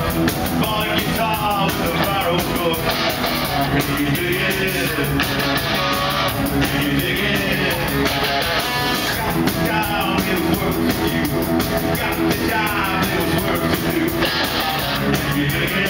a guitar with a borrowed book. Can you dig it? You dig it? It. Got the job, it was work to do. You dig it?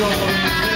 go.